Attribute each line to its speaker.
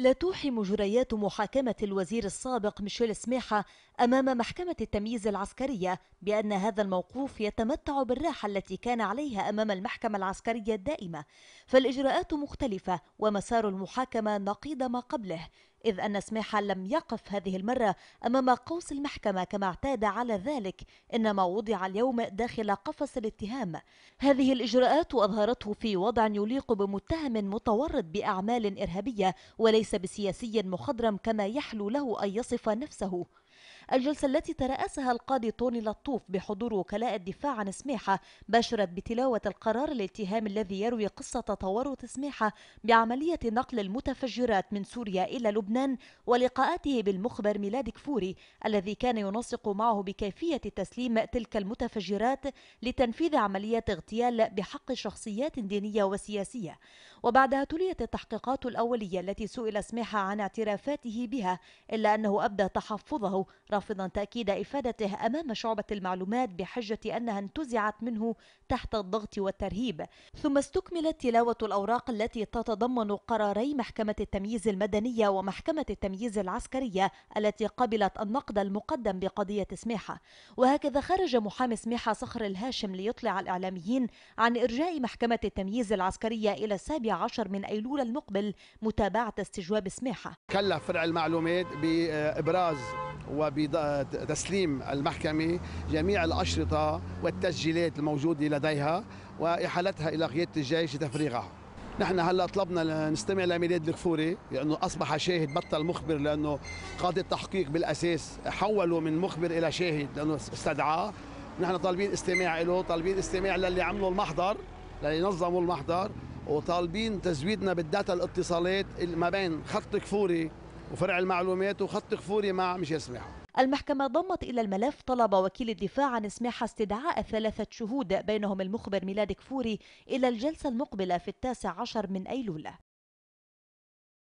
Speaker 1: لا توحي مجريات محاكمة الوزير السابق ميشيل سميحة أمام محكمة التمييز العسكرية بأن هذا الموقوف يتمتع بالراحة التي كان عليها أمام المحكمة العسكرية الدائمة. فالإجراءات مختلفة ومسار المحاكمة نقيض ما قبله. إذ أن سميحة لم يقف هذه المرة أمام قوس المحكمة كما اعتاد على ذلك إنما وضع اليوم داخل قفص الاتهام. هذه الإجراءات أظهرته في وضع يليق بمتهم متورط بأعمال إرهابية وليس بسياسي مخضرم كما يحلو له أن يصف نفسه. الجلسة التي ترأسها القاضي طوني لطوف بحضور وكلاء الدفاع عن سميحة باشرت بتلاوة القرار الاتهام الذي يروي قصة تورط سميحة بعملية نقل المتفجرات من سوريا إلى لبنان ولقاءاته بالمخبر ميلاد كفوري الذي كان ينسق معه بكيفية تسليم تلك المتفجرات لتنفيذ عمليات اغتيال بحق شخصيات دينية وسياسية. وبعدها تليت التحقيقات الأولية التي سئل سميحة عن اعترافاته بها إلا أنه أبدى تحفظه رافضا تأكيد إفادته أمام شعبة المعلومات بحجة أنها انتزعت منه تحت الضغط والترهيب. ثم استكملت تلاوة الأوراق التي تتضمن قراري محكمة التمييز المدنية ومحكمة التمييز العسكرية التي قبلت النقد المقدم بقضية سميحة. وهكذا خرج محامي سميحة صخر الهاشم ليطلع الإعلاميين عن إرجاء محكمة التمييز العسكرية إلى السابع عشر من أيلول المقبل متابعة استجواب سميحة.
Speaker 2: كلف فرع المعلومات بإبراز وبتسليم المحكمة جميع الأشرطة والتسجيلات الموجودة لديها وإحالتها إلى قيادة الجيش لتفريغها. نحن هلأ طلبنا نستمع لميلاد الكفوري لأنه أصبح شاهد بطل مخبر لأنه قاضي التحقيق بالأساس حولوا من مخبر إلى شاهد لأنه استدعاه. نحن طالبين استماع له طالبين استماع للي عملوا المحضر للي نظموا المحضر وطالبين تزويدنا بالداتا الاتصالات ما بين خط كفوري وفرع المعلومات وخط كفوري مع ميشيل سماحه
Speaker 1: المحكمة ضمت إلى الملف طلب وكيل الدفاع عن سماحة استدعاء ثلاثة شهود بينهم المخبر ميلاد كفوري إلى الجلسة المقبلة في التاسع عشر من أيلول.